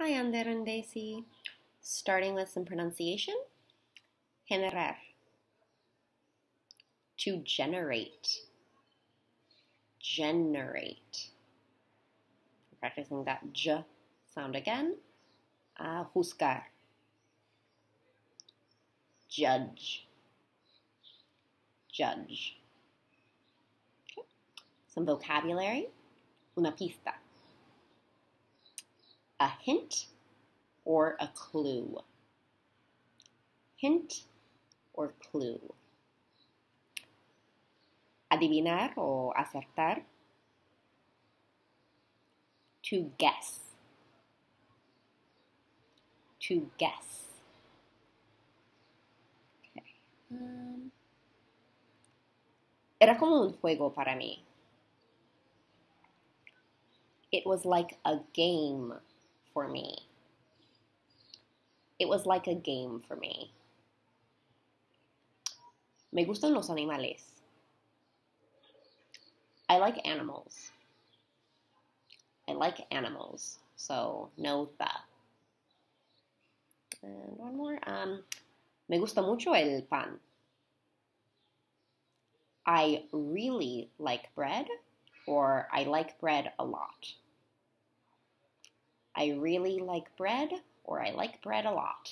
Hi, Ander Deysi. Starting with some pronunciation. Generar. To generate. Generate. Practicing that j sound again. Uh, juzgar. Judge. Judge. Okay. Some vocabulary. Una pista a hint or a clue. Hint or clue. Adivinar o acertar. To guess. To guess. Okay. Um, era como un juego para mí. It was like a game for me. It was like a game for me. Me gustan los animales. I like animals. I like animals. So, no the. And one more. Um, me gusta mucho el pan. I really like bread, or I like bread a lot. I really like bread or I like bread a lot.